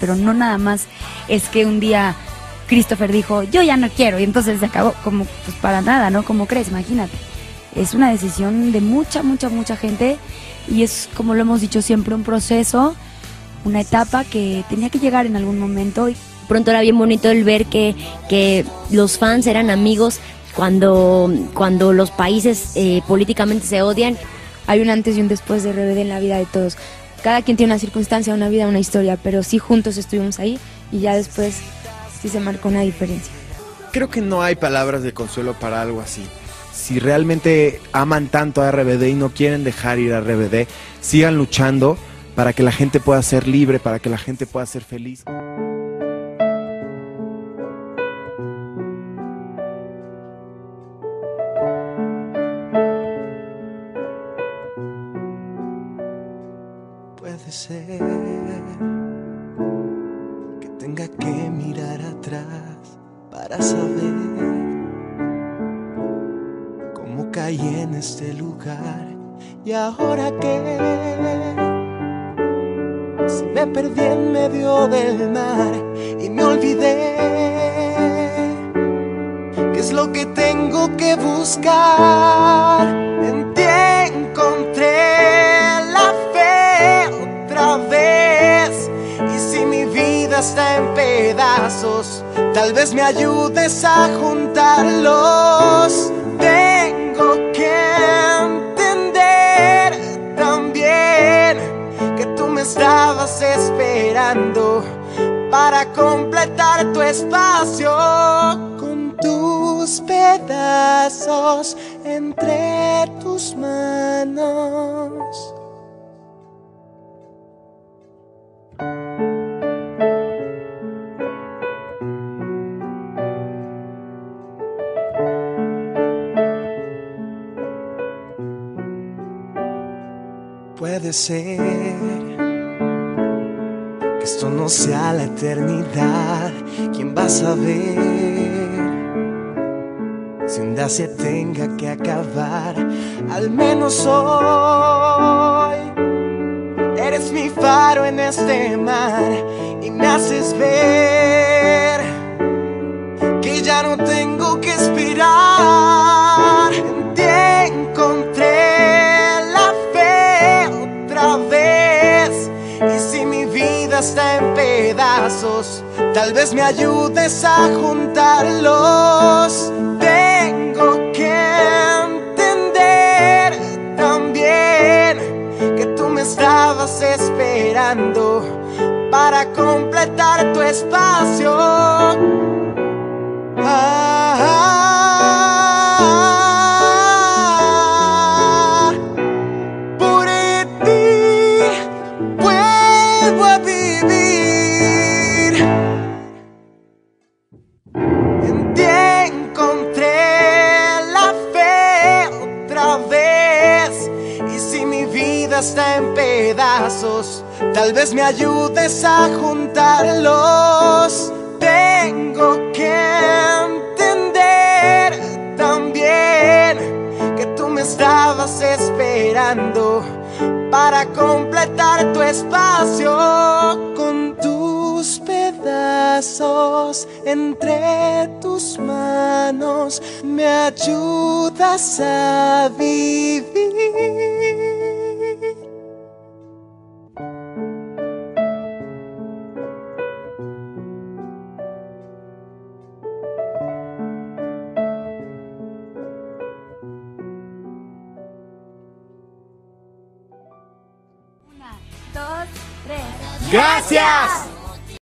pero no nada más es que un día Christopher dijo, yo ya no quiero, y entonces se acabó, como pues para nada, ¿no? Como crees, imagínate. Es una decisión de mucha, mucha, mucha gente y es, como lo hemos dicho siempre, un proceso, una etapa que tenía que llegar en algún momento. Y pronto era bien bonito el ver que, que los fans eran amigos cuando, cuando los países eh, políticamente se odian. Hay un antes y un después de RBD en la vida de todos. Cada quien tiene una circunstancia, una vida, una historia, pero sí juntos estuvimos ahí y ya después sí se marcó una diferencia. Creo que no hay palabras de consuelo para algo así. Si realmente aman tanto a RBD y no quieren dejar ir a RBD, sigan luchando para que la gente pueda ser libre, para que la gente pueda ser feliz. Puede ser que tenga que mirar atrás para saber cómo caí en este lugar y ahora que si me perdí en medio del mar y me olvidé qué es lo que tengo que buscar está en pedazos tal vez me ayudes a juntarlos tengo que entender también que tú me estabas esperando para completar tu espacio con tus pedazos entre tus manos. Puede ser que esto no sea la eternidad. ¿Quién va a saber? Si un día se tenga que acabar, al menos hoy eres mi faro en este mar y me haces ver tal vez me ayudes a juntarlos. Tengo que entender también que tú me estabas esperando para completar tu espacio. Ah, está en pedazos, tal vez me ayudes a juntarlos. Tengo que entender también que tú me estabas esperando para completar tu espacio con tus pedazos entre tus manos. Me ayudas a vivir. ¡Gracias!